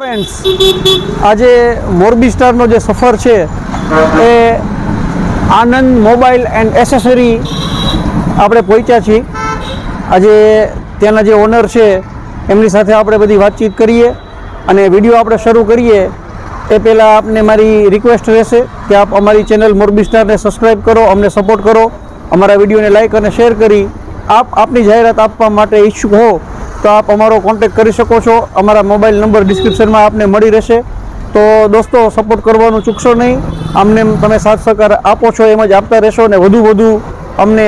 Friends આજે મોરબી સ્ટારનો જે સફર છે, એ આનંદ મોબાઈલ એન્ડ એસેસરી આપણે પહોંચ્યા છીએ. આજે ત્યાંના જે ઓનર છે, એમની સાથે આપણે બધી વાતચીત કરીએ અને વીડિયો આપણે શરૂ કરીએ. એ પહેલાં આપને મારી રિક્વેસ્ટ રહેશે કે આપ અમારી ચેનલ મોરબી સ્ટારને સબસ્ક્રાઈબ કરો, અમને સપોર્ટ કરો. અમારા વિડીયોને લાઇક અને શેર કરી. આપ આપની જાહેરાત આપવા માટે ઈચ્છુક હો. તો આપ અમારો કોન્ટેક કરી શકો છો. અમારા મોબાઈલ નંબર ડિસ્ક્રિપ્શનમાં આપને મળી રહેશે. તો દોસ્તો સપોર્ટ કરવાનું ચૂકશો નહીં. અમને તમે સાથ સહકાર આપો છો, એમ જ આપતા રહેશો અને વધુ વધુ અમને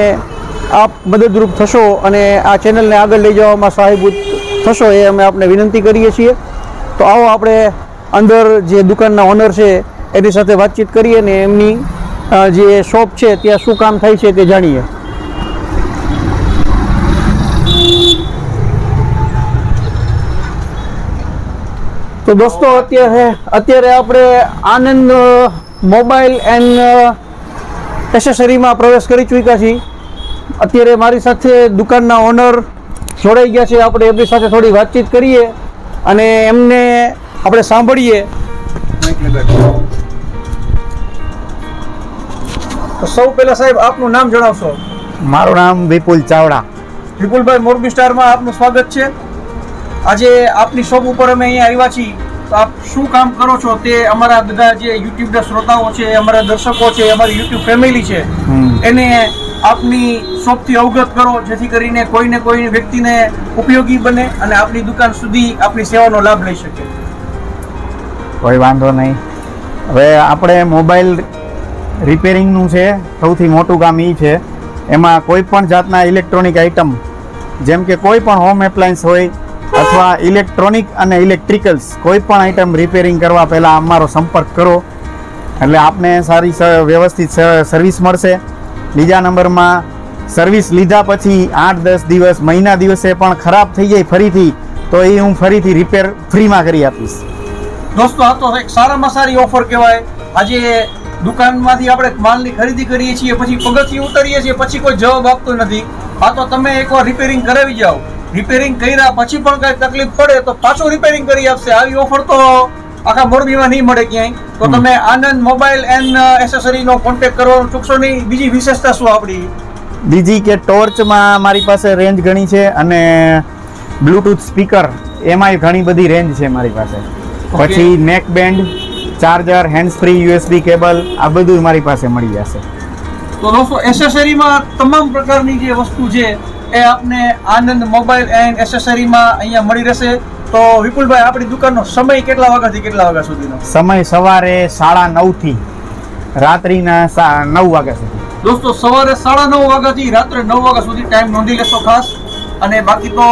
આપ મદદરૂપ થશો અને આ ચેનલને આગળ લઈ જવામાં સહાયભૂત થશો એ અમે આપને વિનંતી કરીએ છીએ. તો આવો આપણે અંદર જે દુકાનના ઓનર છે, એની સાથે વાતચીત કરીએ ને એમની જે શોપ છે, ત્યાં શું કામ થાય છે તે જાણીએ. તો દોસ્તો અત્યારે અત્યારે આપણે આનંદ મોબાઈલ એન્ડ એસેસરીમાં પ્રવેશ કરી ચૂક્યા છીએ. અત્યારે મારી સાથે દુકાનના ઓનર જોડાઈ ગયા છે. આપણે એમની સાથે થોડી વાતચીત કરીએ અને એમને આપણે સાંભળીએ. તો સૌ પહેલા સાહેબ આપનું નામ જણાવશો? મારું નામ વિપુલ ચાવડા. વિપુલભાઈ મોરબી સ્ટારમાં આપનું સ્વાગત છે. આજે આપની શોપ ઉપર અમે અહીંયા આવ્યા છીએ. તો આપ શું કામ કરો છો? તે અમારા બધા જે યુટ્યુબના શ્રોતાઓ છે અમારા દર્શકો છે અમારી યુટ્યુબ ફેમિલી છે એને આપની શોપથી અવગત કરો જેથી કરીને કોઈને કોઈ વ્યક્તિને ઉપયોગી બને અને આપની દુકાન સુધી આપની સેવાનો લાભ લઈ શકે. કોઈ વાંધો નહીં. હવે આપણે મોબાઈલ રિપેરિંગનું છે સૌથી મોટું કામ એ છે. એમાં કોઈ પણ જાતના ઇલેક્ટ્રોનિક આઇટમ જેમ કે કોઈ પણ હોમ એપ્લાયન્સ હોય અથવા ઇલેક્ટ્રોનિક અને ઇલેક્ટ્રિકલ્સ કોઈ પણ આઇટમ રિપેરિંગ કરવા પહેલાં અમારો સંપર્ક કરો. એટલે આપને સારી વ્યવસ્થિત સર્વિસ મળશે. બીજા નંબરમાં સર્વિસ લીધા પછી આઠ, દસ દિવસ, મહિના દિવસે પણ ખરાબ થઈ જાય ફરીથી, તો એ હું ફરીથી રિપેર ફ્રીમાં કરી આપીશ. દોસ્તો, આ તો એક સારામાં સારી ઓફર કહેવાય. આજે દુકાનમાંથી આપણે માલની ખરીદી કરીએ છીએ, પછી પગથિયું ઉતરીએ છીએ, પછી કોઈ જવાબ આપતો નથી. આ તો તમે એકવાર રિપેરિંગ કરાવી જાઓ. રિપેરિંગ કર્યા પછી પણ કાંઈ તકલીફ પડે તો પાછું રિપેરિંગ કરી આપશે. આવી ઓફર તો આખા મોરબીમાં નહીં મળે ક્યાંય. તો તમે આનંદ મોબાઈલ એન્ડ એસેસરીનો કોન્ટેક્ટ કરવાનો ચૂકશો નહીં. બીજી વિશેષતા શું આપણી? બીજી કે ટોર્ચમાં મારી પાસે રેન્જ ઘણી છે અને બ્લૂટૂથ સ્પીકર એમાંય ઘણી બધી રેન્જ છે મારી પાસે. પછી neck band charger hand free USB cable આ બધું મારી પાસે મળી જશે. તો દોસ્તો એસેસરીમાં તમામ પ્રકારની જે વસ્તુ છે એ આપને આનંદ મોબાઈલ એન્ડ એસેસરીમાં અહીંયા મળી રહેશે. તો વિપુલભાઈ આપણી દુકાનનો સમય કેટલા વાગ્યાથી કેટલા વાગ્યા સુધીનો? સમય સવારે સાડા નવથી રાત્રિના નવ વાગ્યા સુધી. દોસ્તો સવારે સાડા નવ વાગ્યાથી રાત્રે નવ વાગ્યા સુધી ટાઈમ નોંધી લેશો ખાસ. અને બાકી તો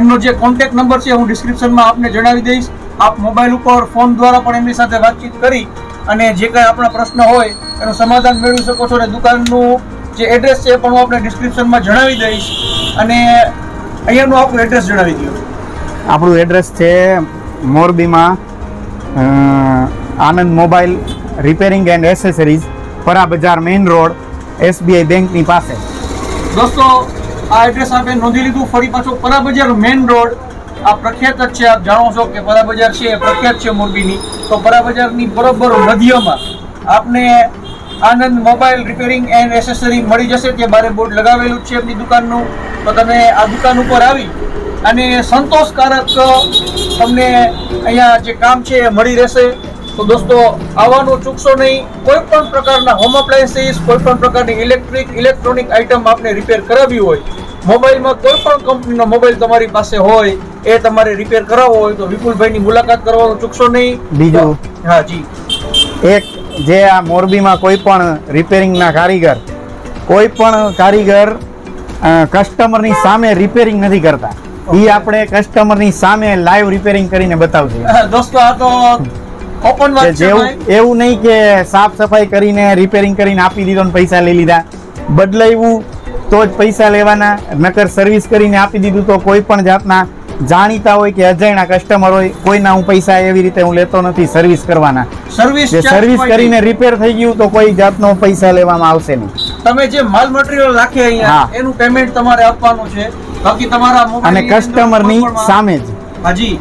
એમનો જે કોન્ટેક નંબર છે હું ડિસ્ક્રિપ્શનમાં આપને જણાવી દઈશ. આપ મોબાઈલ ઉપર ફોન દ્વારા પણ એમની સાથે વાતચીત કરી અને જે કાંઈ આપણા પ્રશ્ન હોય એનું સમાધાન મેળવી શકો છો અને દુકાનનું જે એડ્રેસ છે એ પણ હું આપણે ડિસ્ક્રિપ્શનમાં જણાવી દઈશ. અને અહીંયાનું આપણું એડ્રેસ જણાવી દો. આપણું એડ્રેસ છે મોરબીમાં Anand mobile repairing and accessories Para Bazaar main road SBI બેંકની પાસે. દોસ્તો આ એડ્રેસ આપે નોંધી લીધું. ફરી પાછો પરા બજાર મેઇન રોડ. આ પ્રખ્યાત જ છે આપ જાણો છો કે પરા બજાર છે એ પ્રખ્યાત છે મોરબીની. તો પરા બજારની બરોબર મધ્યમાં આપને Anand mobile repairing and accessory મળી જશે ત્યાં બારે બોર્ડ લગાવેલું છે એમની દુકાનનું. તો તમે આ દુકાન ઉપર આવી અને સંતોષકારક તમને અહીંયા જે કામ છે એ મળી રહેશે. તો દોસ્તો આવવાનું ચૂકશો નહીં. કોઈ પણ પ્રકારના હોમ અપ્લાયન્સીસ કોઈ પણ પ્રકારની ઇલેક્ટ્રિક ઇલેક્ટ્રોનિક આઇટમ આપને રિપેર કરાવી હોય મોબાઈલમાં કોઈ પણ કંપનીનો મોબાઈલ તમારી પાસે હોય એ તમારે રિપેર કરાવવો હોય તો વિપુલભાઈની મુલાકાત કરવાનું ચૂકશો નહીં. બીજું? હા જી. એક જે આ મોરબીમાં કોઈ પણ રિપેરિંગના કારીગર કોઈ પણ કારીગર કસ્ટમરની સામે રિપેરિંગ નથી કરતા. એ આપણે કસ્ટમરની સામે લાઈવ રિપેરિંગ કરીને બતાવશું દોસ્તો આ તો ઓપન વાત છે એવું નહીં કે સાફ સફાઈ કરીને રિપેરિંગ કરીને આપી દીધો ને પૈસા લઈ લીધા. બદલાવ્યું તો જ પૈસા લેવાના નકર સર્વિસ કરીને આપી દીધું તો કોઈ પણ જાતના જાણીતા હોય કે અજાણ્યા કસ્ટમર હોય કોઈના હું પૈસા એવી રીતે હું લેતો નથી સર્વિસ કરવાના. સર્વિસ સર્વિસ કરીને રિપેર થઈ ગયું તો કોઈ જાતનો પૈસા લેવામાં આવશે નહીં. તમે જે માલ મટીરિયલ રાખે અહીંયા એનું પેમેન્ટ તમારે આપવાનું છે. બાકી તમારા અને કસ્ટમરની સામે જ. હાજી.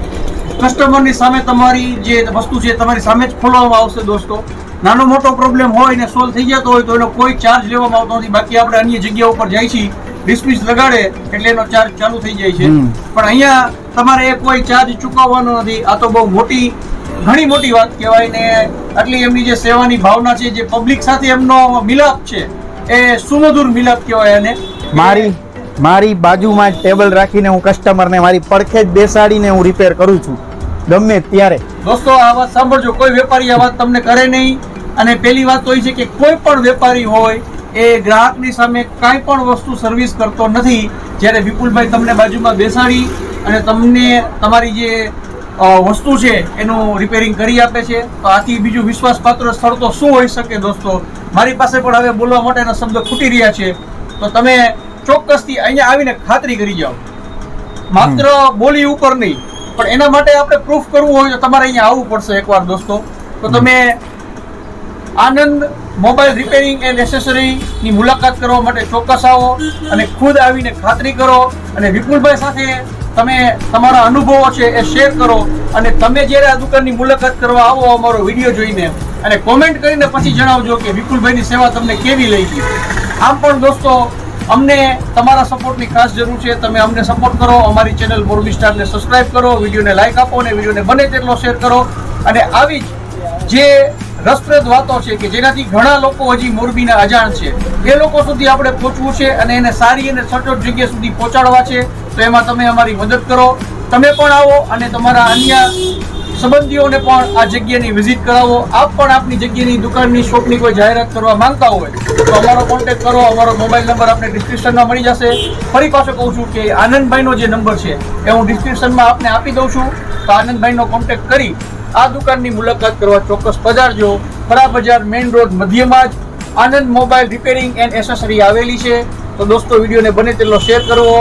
કસ્ટમરની સામે તમારી જે વસ્તુ છે તમારી સામે જ ખોલવામાં આવશે દોસ્તો. નાનો મોટો પ્રોબ્લેમ હોય ને સોલ્વ થઈ જતો હોય તો એનો કોઈ ચાર્જ લેવામાં આવતો નથી. બાકી આપણે અન્ય જગ્યા ઉપર જાય છીએ. ડિસ્મિસ લગાડે એટલે એનો ચાર્જ ચાલુ થઈ જાય છે. પણ અહીંયા તમારે એ કોઈ ચાર્જ ચૂકવવાનો નથી. આ તો બહુ મોટી ઘણી મોટી વાત કહેવાય ને આટલી એમની જે સેવાની ભાવના છે જે પબ્લિક સાથે એમનો મિલાપ છે એ સુમધુર મિલાપ કહેવાય અને મારી મારી બાજુમાં જ ટેબલ રાખીને હું કસ્ટમરને મારી પડખે જ બેસાડીને હું રિપેર કરું છું. ગમે ત્યારે. દોસ્તો આ વાત સાંભળજો. કોઈ વેપારી આ વાત તમને કરે નહીં. અને પહેલી વાત તો એ છે કે કોઈ પણ વેપારી હોય એ ગ્રાહકની સામે કાંઈ પણ વસ્તુ સર્વિસ કરતો નથી જ્યારે વિપુલભાઈ તમને બાજુમાં બેસાડી અને તમને તમારી જે વસ્તુ છે એનું રિપેરિંગ કરી આપે છે તો આથી બીજું વિશ્વાસપાત્ર સ્થળ તો શું હોઈ શકે દોસ્તો? મારી પાસે પણ હવે બોલવા માટેના શબ્દ ખૂટી રહ્યા છે. તો તમે ચોક્કસથી અહીંયા આવીને ખાતરી કરી જાઓ. માત્ર બોલી ઉપર નહીં પણ એના માટે આપણે પ્રૂફ કરવું હોય તો તમારે અહીંયા આવવું પડશે એકવાર દોસ્તો. તો તમે આનંદ મોબાઈલ રિપેરિંગ એન્ડ એસેસરીની મુલાકાત કરવા માટે ચોક્કસ આવો અને ખુદ આવીને ખાતરી કરો અને વિપુલભાઈ સાથે તમે તમારા અનુભવો છે એ શેર કરો અને તમે જ્યારે આ દુકાનની મુલાકાત કરવા આવો અમારો વીડિયો જોઈને અને કોમેન્ટ કરીને પછી જણાવજો કે વિપુલભાઈની સેવા તમને કેવી લાગી. આમ પણ દોસ્તો, અમને તમારા સપોર્ટની ખાસ જરૂર છે. તમે અમને સપોર્ટ કરો, અમારી ચેનલ મોરબી સ્ટારને સબસ્ક્રાઇબ કરો, વિડીયોને લાઈક આપો અને વિડીયોને બને તેટલો શેર કરો. અને આવી જ જે રસપ્રદ વાતો છે કે જેનાથી ઘણા લોકો હજી મોરબીના અજાણ છે. એ લોકો સુધી આપણે પહોંચવું છે અને એને સારી અને સચોટ જગ્યા સુધી પહોંચાડવા છે. તો એમાં તમે અમારી મદદ કરો. તમે પણ આવો અને તમારા અન્ય સંબંધીઓને પણ આ જગ્યાની વિઝિટ કરાવો. આપ પણ આપની જગ્યાની દુકાનની શોપની કોઈ જાહેરાત કરવા માંગતા હોય, તો અમારો કોન્ટેક્ટ કરો. અમારો મોબાઈલ નંબર આપને ડિસ્ક્રિપ્શનમાં મળી જશે. ફરી પાછો કહું છું કે આનંદભાઈનો જે નંબર છે, એ હું ડિસ્ક્રિપ્શનમાં આપને આપી દઉં છું. તો આનંદભાઈનો કોન્ટેક્ટ કરી આ દુકાનની મુલાકાત કરવા ચોક્કસ પધારજો. ખરા બજાર મેઇન રોડ મધ્યમાં જ Anand mobile repairing and accessory આવેલી છે. તો દોસ્તો વિડીયોને બને તેટલો શેર કરવો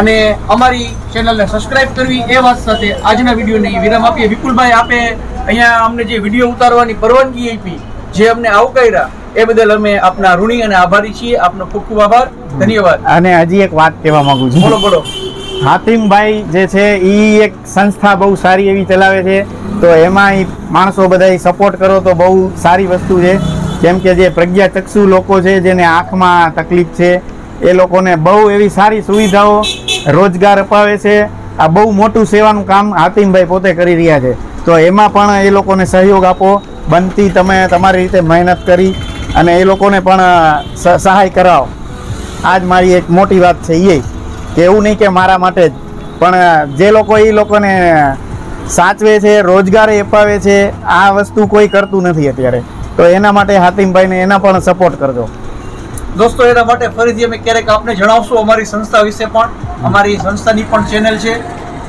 અને અમારી ચેનલને સબસ્ક્રાઇબ કરવી એ વાત સાથે આજના વિડીયોને વિરામ આપીએ. વિપુલભાઈ આપે અહીંયા અમને જે વીડિયો ઉતારવાની પરવાનગી આપી જે અમને આવકાર્યા એ બદલ અમે આપના ઋણી અને આભારી છીએ. આપનો ખૂબ ખૂબ આભાર. ધન્યવાદ. અને હજી એક વાત કહેવા માંગુ છું. બોલો બોલો. હાતિમભાઈ જે છે એ એક સંસ્થા બહુ સારી એવી ચલાવે છે. તો એમાં માણસો બધા સપોર્ટ કરો તો બહુ સારી વસ્તુ છે. કેમ કે જે પ્રજ્ઞાચક્ષુ લોકો છે, જેને આંખમાં તકલીફ છે, એ લોકોને બહુ એવી સારી સુવિધાઓ રોજગાર અપાવે છે. આ બહુ મોટું સેવાનું કામ હાતિમભાઈ પોતે કરી રહ્યા છે. તો એમાં પણ એ લોકોને સહયોગ આપો. બનતી તમે તમારી રીતે મહેનત કરી અને એ લોકોને પણ સહાય કરાવો. આ જ મારી એક મોટી વાત છે એ કે એવું નહીં કે મારા માટે જ. પણ જે લોકો એ લોકોને સાચવે છે, રોજગાર અપાવે છે, આ વસ્તુ કોઈ કરતું નથી અત્યારે. તો એના માટે હાતિમભાઈને એના પણ સપોર્ટ કરજો. દોસ્તો, એના માટે ફરીથી અમે ક્યારેક આપને જણાવશું અમારી સંસ્થા વિશે પણ. અમારી સંસ્થાની પણ ચેનલ છે.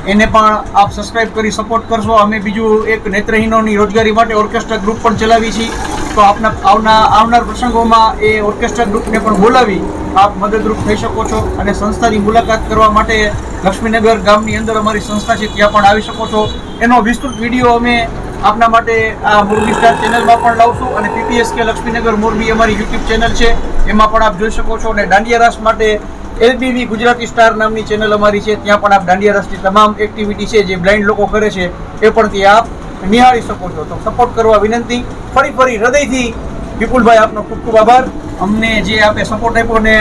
એને પણ આપ સબસ્ક્રાઇબ કરી સપોર્ટ કરશો. અમે બીજું એક નેત્રહીનોની રોજગારી માટે ઓર્કેસ્ટ્રા ગ્રુપ પણ ચલાવી છીએ. તો આપના આવના આવનાર પ્રસંગોમાં એ ઓર્કેસ્ટ્રા ગ્રુપને પણ બોલાવી આપ મદદરૂપ થઈ શકો છો અને સંસ્થાની મુલાકાત કરવા માટે લક્ષ્મીનગર ગામની અંદર અમારી સંસ્થા છે, ત્યાં પણ આવી શકો છો. એનો વિસ્તૃત વીડિયો અમે આપના માટે આ મોરબી સ્ટાર ચેનલમાં પણ લાવશું અને પીપીએસકે લક્ષ્મીનગર મોરબી અમારી યુટ્યુબ ચેનલ છે, એમાં પણ આપ જોઈ શકો છો અને દાંડિયા રાસ માટે એલબીવી ગુજરાતી સ્ટાર નામની ચેનલ અમારી છે, ત્યાં પણ આપ દાંડિયા રાસની તમામ એક્ટિવિટી છે, જે બ્લાઇન્ડ લોકો કરે છે, એ પણ ત્યાં આપ નિહાળી શકો છો. તો સપોર્ટ કરવા વિનંતી. ફરી ફરી હૃદયથી વિપુલભાઈ આપનો ખૂબ ખૂબ આભાર. અમને જે આપે સપોર્ટ આપ્યો ને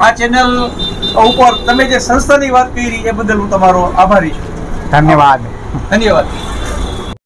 આ ચેનલ ઉપર તમે જે સંસ્થાની વાત કરી એ બદલ હું તમારો આભારી છું. ધન્યવાદ. ધન્યવાદ.